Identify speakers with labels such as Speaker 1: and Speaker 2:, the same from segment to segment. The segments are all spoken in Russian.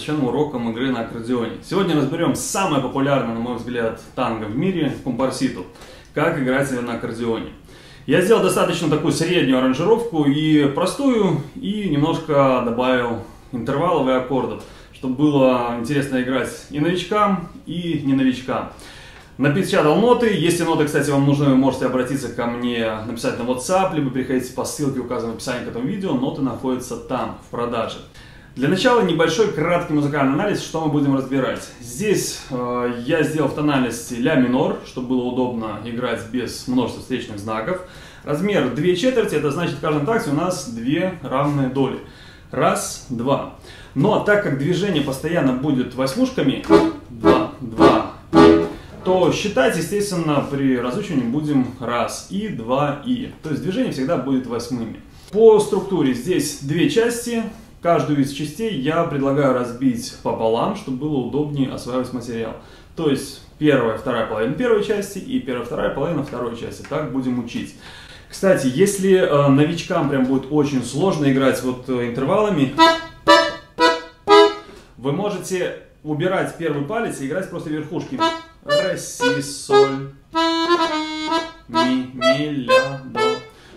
Speaker 1: посвященном урокам игры на аккордеоне. Сегодня разберем самое популярное, на мой взгляд, танго в мире – компарситу. Как играть на аккордеоне. Я сделал достаточно такую среднюю аранжировку и простую, и немножко добавил интервалов и аккордов, чтобы было интересно играть и новичкам, и не новичкам. Напечатал ноты. Если ноты, кстати, вам нужны, вы можете обратиться ко мне, написать на WhatsApp, либо приходите по ссылке, указанной в описании к этому видео. Ноты находятся там, в продаже. Для начала небольшой краткий музыкальный анализ, что мы будем разбирать. Здесь э, я сделал в тональности ля минор, чтобы было удобно играть без множества встречных знаков. Размер 2 четверти, это значит в каждом такте у нас две равные доли. Раз, два. Но так как движение постоянно будет восьмушками, два, два, то считать, естественно, при разучивании будем раз и, два и. То есть движение всегда будет восьмыми. По структуре здесь две части. Каждую из частей я предлагаю разбить пополам, чтобы было удобнее осваивать материал. То есть первая, вторая половина первой части и первая, вторая половина второй части. Так будем учить. Кстати, если э, новичкам прям будет очень сложно играть вот э, интервалами, вы можете убирать первый палец и играть просто верхушки ре, си, соль, ми, ми, ля, до.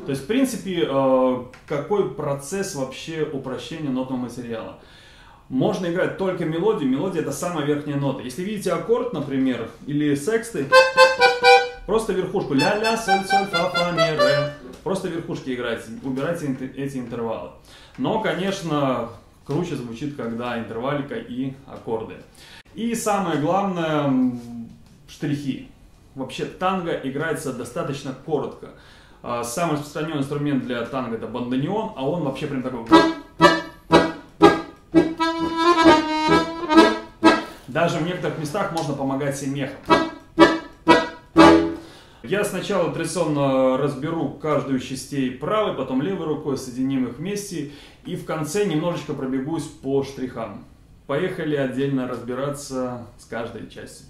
Speaker 1: То есть, в принципе, э, какой процесс вообще упрощения нотного материала? Можно играть только мелодию. Мелодия это самая верхняя нота. Если видите аккорд, например, или сексты, просто верхушку ля-ля, соль, соль, фа, фа, ми, ре. Просто верхушки играйте, убирайте эти интервалы. Но, конечно, круче звучит, когда интервалика и аккорды. И самое главное, штрихи. Вообще танго играется достаточно коротко. А, самый распространенный инструмент для танго это бандонеон, а он вообще прям такой... Даже в некоторых местах можно помогать себе мехом. Я сначала традиционно разберу каждую из частей правой, потом левой рукой, соединим их вместе и в конце немножечко пробегусь по штрихам. Поехали отдельно разбираться с каждой частью.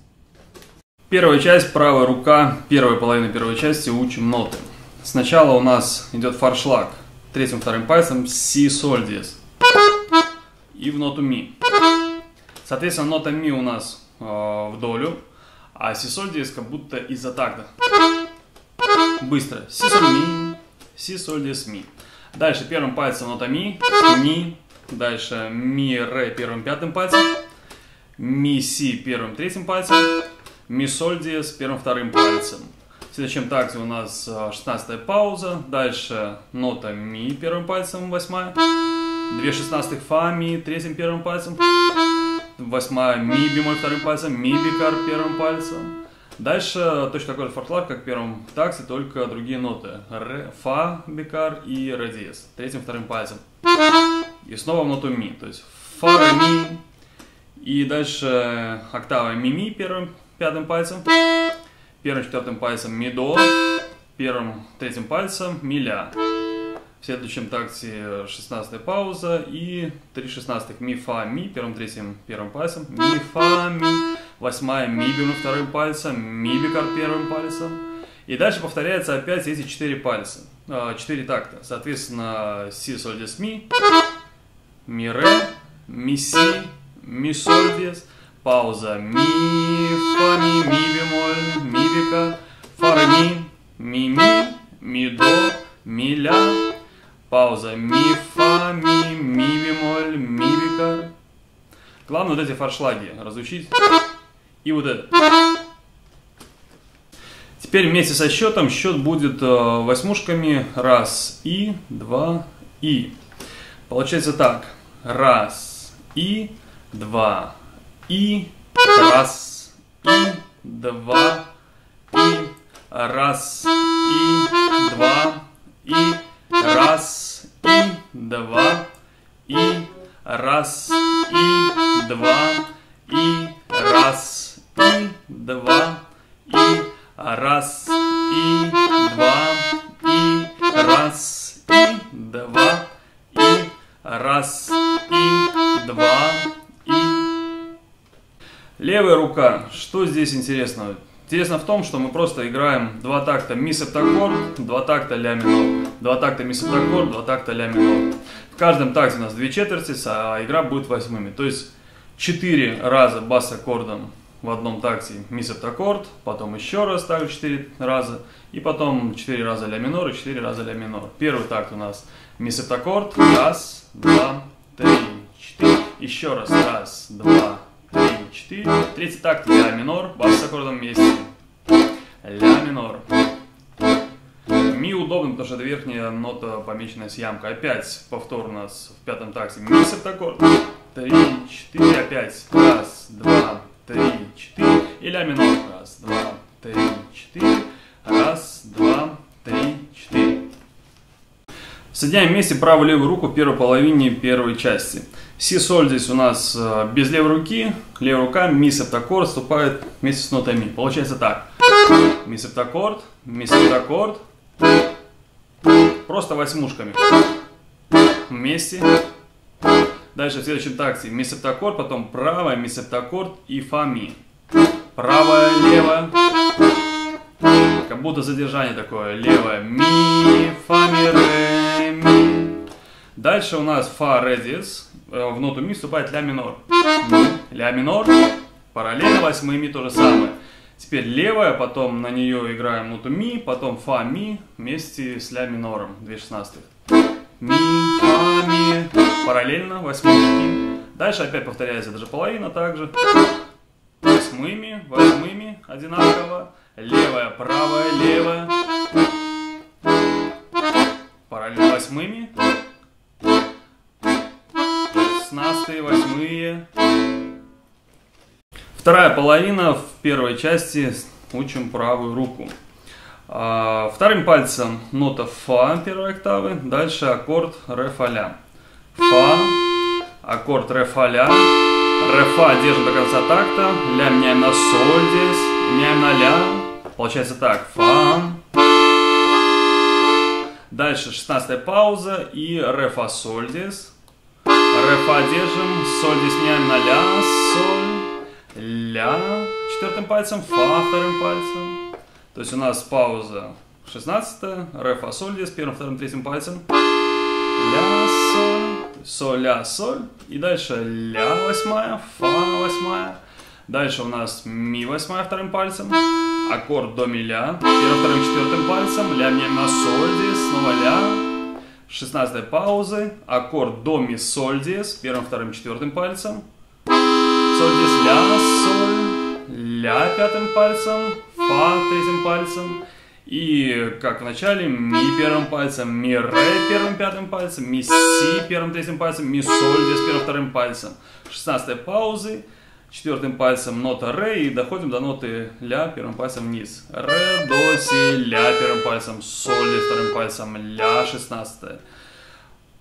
Speaker 1: Первая часть, правая рука, первая половина первой части учим ноты. Сначала у нас идет фаршлаг третьим вторым пальцем си соль диез и в ноту ми. Соответственно, нота ми у нас э, в долю, а си соль диез как будто из-за такта. Быстро. Си соль ми, си соль диез ми. Дальше первым пальцем нота ми, ми. Дальше ми ре первым пятым пальцем, ми си первым третьим пальцем ми соль диез первым вторым пальцем. В следующем такте у нас 16 а, пауза, дальше нота ми первым пальцем, восьмая, две шестнадцатых фа ми третьим первым пальцем, восьмая ми бемоль вторым пальцем, ми бикар первым пальцем. Дальше точно такой же фортлаг, как в первом такте, только другие ноты. Ре, фа бикар и ре диез, третьим вторым пальцем. И снова в ноту ми, то есть фа, ре, ми. И дальше октава ми, ми первым пятым пальцем, первым четвертым пальцем ми до, первым третьим пальцем ми ля. В следующем такте 16 пауза и 3 шестнадцатых ми фа ми первым третьим первым пальцем, ми фа ми, восьмая ми бемоль вторым пальцем, ми бикар первым пальцем. И дальше повторяется опять эти четыре пальца, а, четыре такта. Соответственно, си соль дес ми, ми ре, ми си, ми соль дес, Пауза. Ми, фа, ми, ми бемоль, ми бика, фа, ре, ми, ми, ми, ми, до, ми, ля. Пауза. Ми, фа, ми, ми бемоль, ми бика. Главное вот эти фаршлаги разучить. И вот это. Теперь вместе со счетом счет будет э, восьмушками. Раз, и, два, и. Получается так. Раз, и, два, и, раз, и, два, и, раз, и, два, и, том, что мы просто играем два такта ми септаккорд, два такта ля минор, два такта ми септаккорд, два такта ля минор. В каждом такте у нас две четверти, а игра будет восьмыми. То есть четыре раза бас аккордом в одном такте ми септаккорд, потом еще раз также четыре раза, и потом четыре раза ля минор и четыре раза ля минор. Первый такт у нас ми септаккорд, раз, два, три, четыре, еще раз, раз, два, три, четыре. Третий такт ля минор, бас аккордом вместе. Ля минор. Ми удобно, потому что это верхняя нота, помеченная с ямкой. Опять повтор у нас в пятом такте. Ми септаккорд. Три, четыре, опять. Раз, два, три, четыре. И ля минор. Раз, два, три, четыре. Раз, два, Соединяем вместе правую левую руку в первой половине первой части. Си соль здесь у нас э, без левой руки, левая рука, ми септаккорд вступает вместе с нотой ми. Получается так. Ми септаккорд, ми септаккорд. Просто восьмушками. Вместе. Дальше в следующем такте ми септаккорд, потом правая ми септаккорд и фа ми. Правая, левая. Как будто задержание такое. Левая ми, фа ми, ре. Дальше у нас фа, ре, диез. Э, в ноту ми вступает ля минор. Ми, ля минор. Параллельно восьмыми то же самое. Теперь левая, потом на нее играем ноту ми, потом фа, ми вместе с ля минором, 2 шестнадцатых. Ми, фа, ми, параллельно, восьмыми. Дальше опять повторяется даже половина также. Восьмыми, восьмыми, одинаково. Левая, правая, левая. Параллельно восьмыми. Шестнадцатые, восьмые. Вторая половина в первой части учим правую руку. А, вторым пальцем нота фа первой октавы, дальше аккорд ре фа ля. Фа, аккорд ре фа ля, ре фа держим до конца такта, ля меняем на соль здесь, меняем на ля, получается так, фа. Дальше 16 пауза и ре фа соль здесь, ре фа держим, соль здесь меняем на ля, соль, ля четвертым пальцем, фа вторым пальцем. То есть у нас пауза 16, ре, фа, соль здесь, первым, вторым, третьим пальцем. Ля, соль, соль, ля, соль. И дальше ля восьмая, фа восьмая. Дальше у нас ми восьмая вторым пальцем. Аккорд до ми ля. Первым, вторым, четвертым пальцем. Ля мне на соль здесь, снова ля. 16 паузы. Аккорд до ми соль здесь. Первым, вторым, четвертым пальцем соль здесь ля, соль, ля пятым пальцем, фа третьим пальцем. И как в начале, ми первым пальцем, ми ре первым пятым пальцем, ми си первым третьим пальцем, ми соль здесь первым вторым пальцем. 16 паузы, четвертым пальцем нота ре и доходим до ноты ля первым пальцем вниз. Ре, до, си, ля первым пальцем, соль вторым пальцем, ля 16.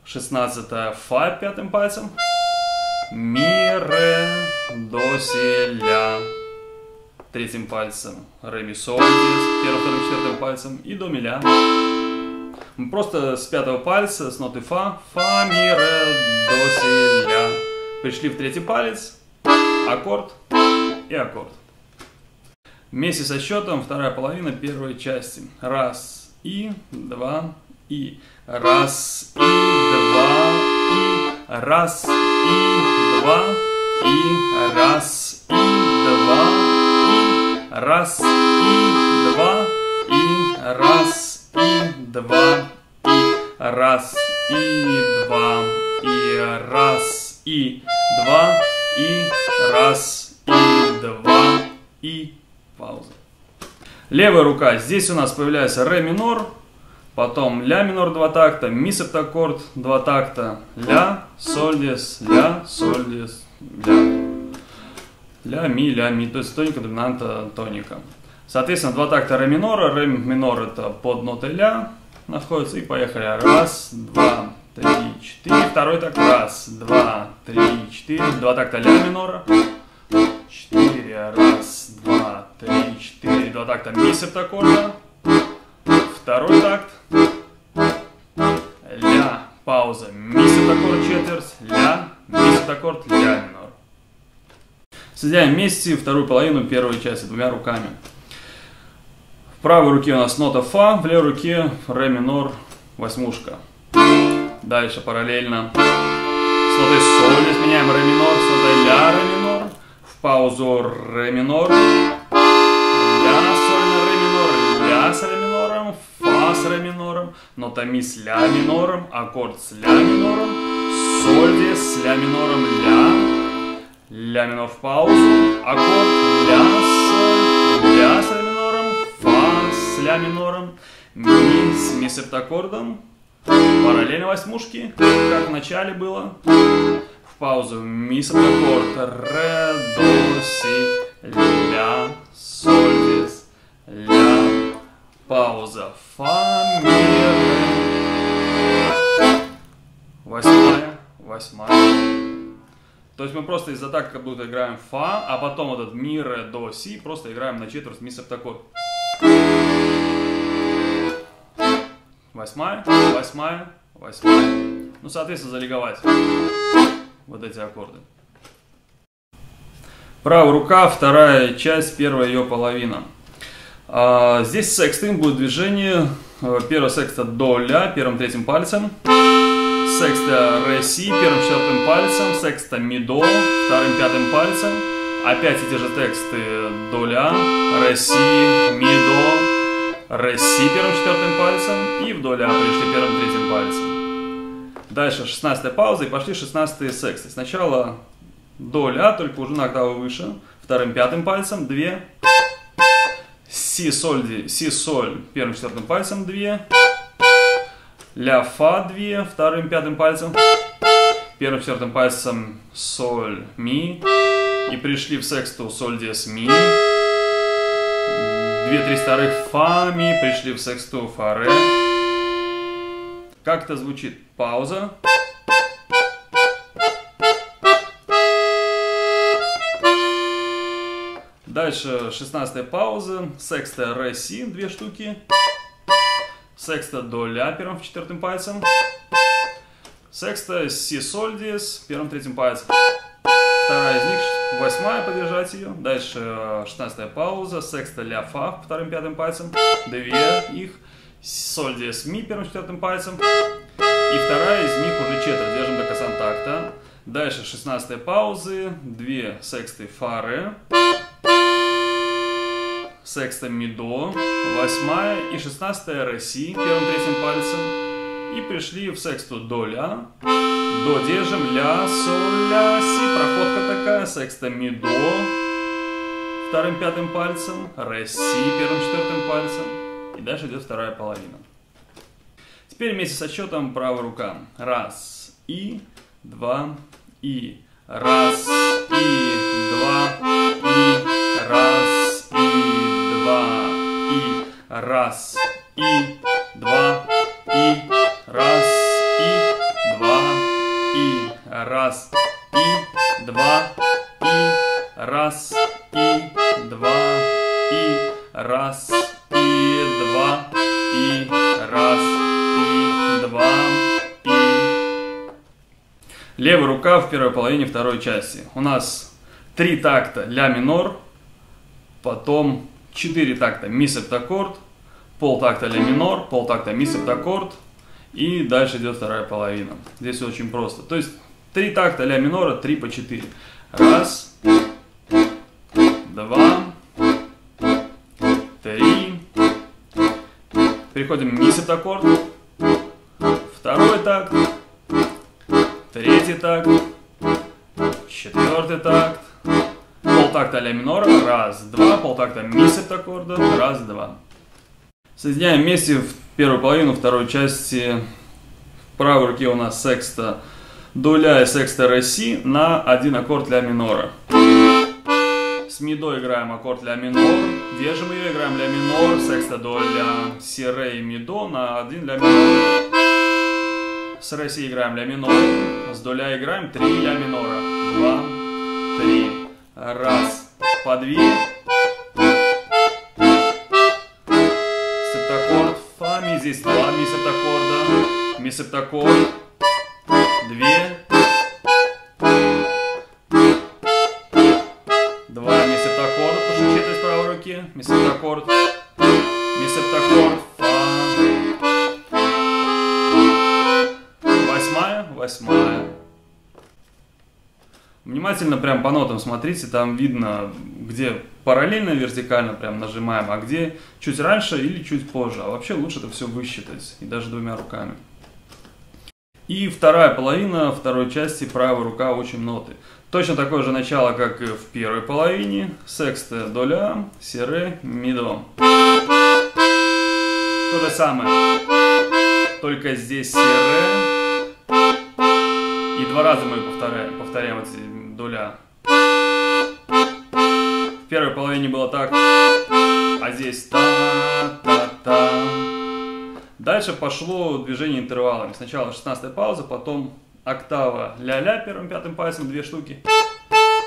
Speaker 1: 16 фа пятым пальцем ми, ре, до, си, ля. Третьим пальцем ре, ми, соль здесь, первым, вторым, четвертым пальцем и до, ми, ля. Мы просто с пятого пальца, с ноты фа, фа, ми, ре, до, си, ля. Пришли в третий палец, аккорд и аккорд. Вместе со счетом вторая половина первой части. Раз и два и. Раз и два и. Раз и два и. Раз и два и. Раз и два и. Раз и два и. Раз и два и. Раз и два и раз и два и пауза. Левая рука. Здесь у нас появляется ре минор, Потом ля минор два такта, ми септаккорд два такта, ля, соль диез, ля, соль диез, ля. Ля, ми, ля, ми, то есть тоника, доминанта, тоника. Соответственно, два такта ре минора, ре минор это под нотой ля находится, и поехали. Раз, два, три, четыре, второй так, раз, два, три, четыре, два такта ля минора, четыре, раз, два, три, четыре, два такта ми септаккорда, второй такт, ля, пауза, ми септаккорд четверть, ля, ми септаккорд, ля минор. Соединяем вместе вторую половину первой части двумя руками. В правой руке у нас нота фа, в левой руке ре минор восьмушка. Дальше параллельно. С нотой соль здесь меняем ре минор, с нотой ля ре минор, в паузу ре минор, ля соль на ре минор, ля с ре минором, фа с ре минором, нота ми с ля минором, аккорд с ля минором, соль здесь с ля минором, ля, ля минор в паузу, аккорд ля соль, ля с ре минором, фа с ля минором, ми с ми септаккордом, Параллельно восьмушки, как в начале было. В паузу ми септаккорд, ре, до, си, ля, соль, дис, ля, пауза, фа, ми, ре. Восьмая, восьмая. То есть мы просто из-за так как будто играем фа, а потом этот ми, ре, до, си, просто играем на четверть ми септаккорд. Восьмая, восьмая, восьмая. Ну, соответственно, залеговать вот эти аккорды. Правая рука, вторая часть, первая ее половина. А, здесь секстинг будет движение. Первый секста до ля, первым третьим пальцем. Секста ре си, первым четвертым пальцем. Секста ми до, вторым пятым пальцем. Опять эти же тексты до ля, ре си, ми до, ре си первым четвертым пальцем. И вдоль ля пришли первым третьим пальцем. Дальше 16 пауза и пошли 16 сексты. Сначала до ля, только уже на октаву выше. Вторым пятым пальцем, две. Си соль, си соль, первым четвертым пальцем, две. Ля фа, две, вторым пятым пальцем. Первым четвертым пальцем соль, ми. И пришли в сексту соль, диез, ми. Две-три вторых фа, ми. Пришли в сексту фа, ре. Как это звучит? Пауза. Дальше 16 пауза, секста ре си, две штуки. Секста до ля первым четвертым пальцем. Секста си соль диез первым третьим пальцем. Вторая из них, восьмая, поддержать ее. Дальше 16 пауза, секста ля фа вторым пятым пальцем. Две их. Соль диез ми первым четвертым пальцем. И вторая из них уже четверть, держим до контакта. Дальше 16 паузы, две сексты фа ре секста ми до, восьмая и шестнадцатая ре си первым третьим пальцем. И пришли в сексту до ля, до держим, ля, соль, ля, си, проходка такая, секста ми до, вторым пятым пальцем, ре си первым четвертым пальцем. И дальше идет вторая половина. Теперь вместе со счетом правая рука. Раз, и, два, и. Раз, и, два, и. Раз, и, два, и. Раз, и, Рука в первой половине второй части. У нас три такта ля минор, потом четыре такта ми септаккорд, полтакта ля минор, полтакта ми септаккорд, и дальше идет вторая половина. Здесь очень просто. То есть три такта ля минора, три по четыре. Раз, два, три. Переходим ми септаккорд. Второй такт. Третий такт. Четвертый такт. Полтакта ля минора. Раз, два. Полтакта ми септаккорда. Раз, два. Соединяем вместе в первую половину второй части. В правой руке у нас секста до и секста ре си на один аккорд ля минора. С ми до играем аккорд ля минор, держим ее, играем ля минор, секста до ля, си ре и ми до на один ля минор. С ре си играем ля минор, с до ля играем три ля минора. Два, три, раз, по две. Септаккорд, фа, ми, здесь два ми септаккорда, ми септаккорд, прям по нотам смотрите, там видно, где параллельно, вертикально прям нажимаем, а где чуть раньше или чуть позже. А вообще лучше это все высчитать, и даже двумя руками. И вторая половина второй части, правая рука очень ноты. Точно такое же начало, как и в первой половине. Сексте до ля, си ре, ми до. То же самое. Только здесь си ре. И два раза мы повторяем, повторяем эти до ля. В первой половине было так. А здесь та-та-та. Дальше пошло движение интервалами. Сначала 16 пауза, потом октава ля-ля первым пятым пальцем две штуки,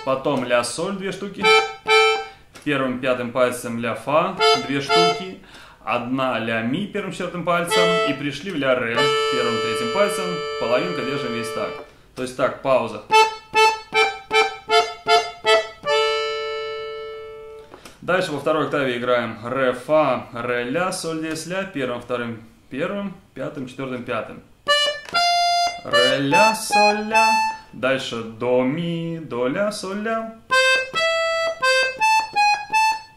Speaker 1: потом ля-соль две штуки, первым пятым пальцем ля-фа две штуки, одна ля-ми первым четвертым пальцем и пришли в ля-ре первым третьим пальцем, половинка держим весь так. То есть так, пауза. Дальше во второй октаве играем ре, фа, ре, ля, соль, диез, ля, первым, вторым, первым, пятым, четвертым, пятым. Ре, ля, соль, ля. Дальше до, ми, до, ля, соль, ля.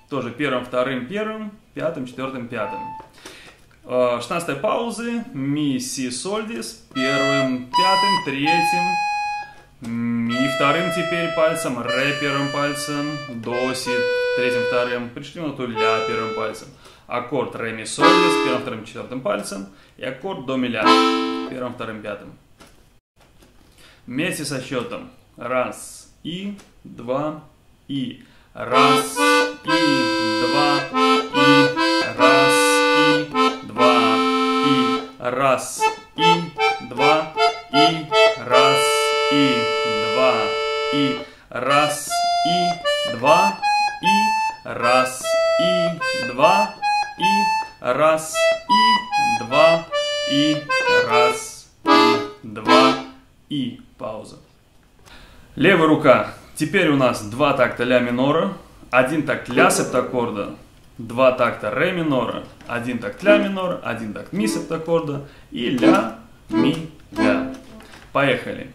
Speaker 1: Тоже первым, вторым, первым, пятым, четвертым, пятым. 16 паузы, ми, си, соль, дис, первым, пятым, третьим, ми вторым теперь пальцем, ре первым пальцем, до, си третьим, вторым, пришли на ту ля первым пальцем. Аккорд ре ми соль с первым, вторым, четвертым пальцем и аккорд до ми ля первым, вторым, пятым. Вместе со счетом. Раз и два и. Раз и два и. Раз и два и. Раз Теперь у нас два такта ля минора, один такт ля септаккорда, два такта ре минора, один такт ля минора, один такт ми септаккорда и ля, ми, ля. Поехали.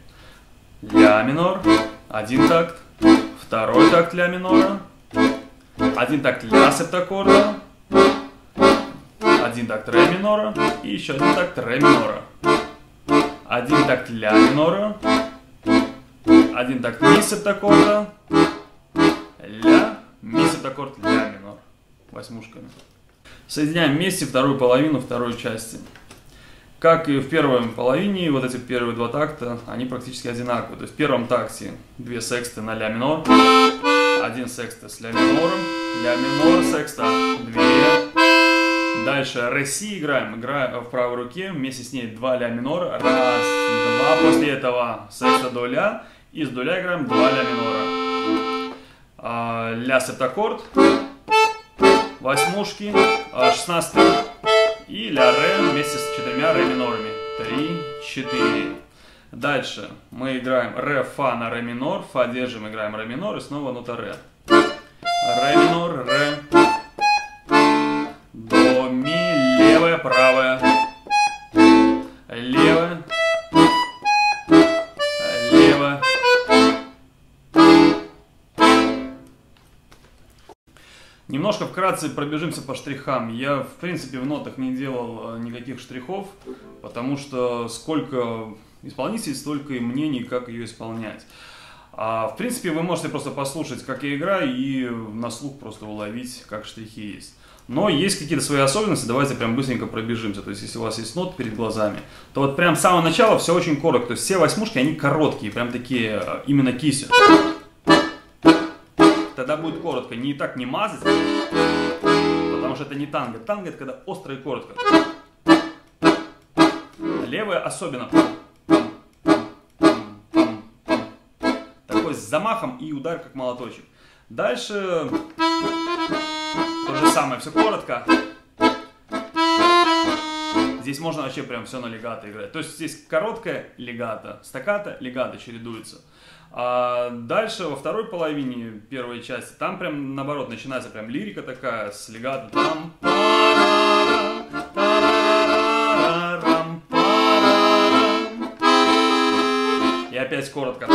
Speaker 1: Ля минор, один такт, второй такт ля минора, один такт ля септаккорда, один такт ре минора и еще один такт ре минора. Один такт ля минора, один такт ми септаккорда, ля, ми септаккорд, ля минор. Восьмушками. Соединяем вместе вторую половину второй части. Как и в первой половине, вот эти первые два такта, они практически одинаковые. То есть в первом такте две сексты на ля минор, один секста с ля минором, ля минор, секста, две, Дальше Россия играем, играем в правой руке, вместе с ней два ля минора, раз, два, после этого секста до ля, и с ля играем два ля минора. А, ля септаккорд, восьмушки, а, шестнадцатый и ля ре вместе с четырьмя ре минорами. Три, четыре. Дальше мы играем ре, фа на ре минор, фа держим, играем ре минор и снова нота ре. Ре минор, ре, до, ми, левая, правая, Немножко вкратце пробежимся по штрихам. Я, в принципе, в нотах не делал э, никаких штрихов, потому что сколько исполнителей, столько и мнений, как ее исполнять. А, в принципе, вы можете просто послушать, как я играю, и на слух просто уловить, как штрихи есть. Но есть какие-то свои особенности, давайте прям быстренько пробежимся. То есть, если у вас есть нот перед глазами, то вот прям с самого начала все очень коротко. То есть, все восьмушки, они короткие, прям такие, э, именно кисью. Тогда будет коротко. Не так не мазать, потому что это не танго. Танго это когда остро и коротко. Левая особенно. Такой с замахом и удар как молоточек. Дальше то же самое, все коротко. Здесь можно вообще прям все на легато играть. То есть здесь короткая легато, стаката, легато чередуется. А дальше во второй половине первой части, там прям наоборот начинается прям лирика такая с легато. Там и опять коротко.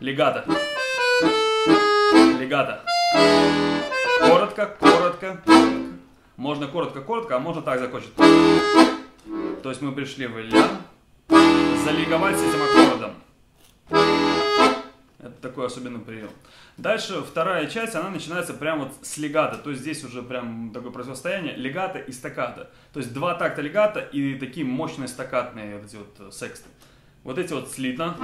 Speaker 1: Легато. Легато. Коротко, коротко. Можно коротко-коротко, а можно так закончить. То есть мы пришли в ля, залиговать с этим аккордом. Это такой особенный прием. Дальше вторая часть, она начинается прямо вот с легата. То есть здесь уже прям такое противостояние легата и стаката. То есть два такта легата и такие мощные стакатные вот эти вот э, сексты. Вот эти вот слитно.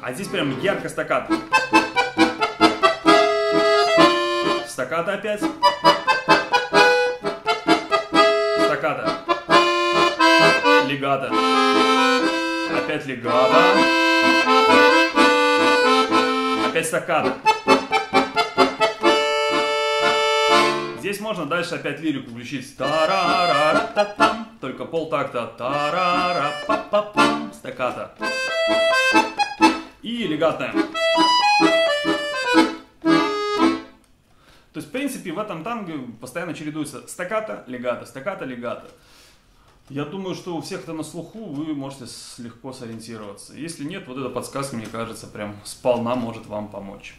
Speaker 1: А здесь прям ярко стаката. Стаката опять. Стаката. Легата. Опять легата. Опять стаката. Здесь можно дальше опять лирику включить. Тарара-та-там. Только полтакта. Тарара-па-па-пам. Стаката. И легатная. То есть, в принципе, в этом танго постоянно чередуется стаката, легато, стаката, легато. Я думаю, что у всех это на слуху, вы можете легко сориентироваться. Если нет, вот эта подсказка, мне кажется, прям сполна может вам помочь.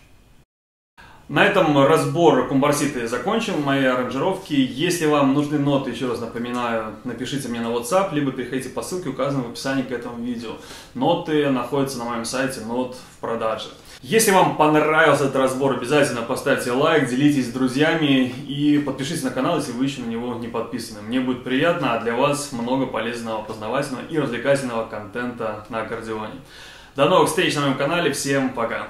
Speaker 1: На этом разбор компарситы закончил, мои аранжировки. Если вам нужны ноты, еще раз напоминаю, напишите мне на WhatsApp, либо переходите по ссылке, указанной в описании к этому видео. Ноты находятся на моем сайте «Нот в продаже». Если вам понравился этот разбор, обязательно поставьте лайк, делитесь с друзьями и подпишитесь на канал, если вы еще на него не подписаны. Мне будет приятно, а для вас много полезного, познавательного и развлекательного контента на аккордеоне. До новых встреч на моем канале, всем пока!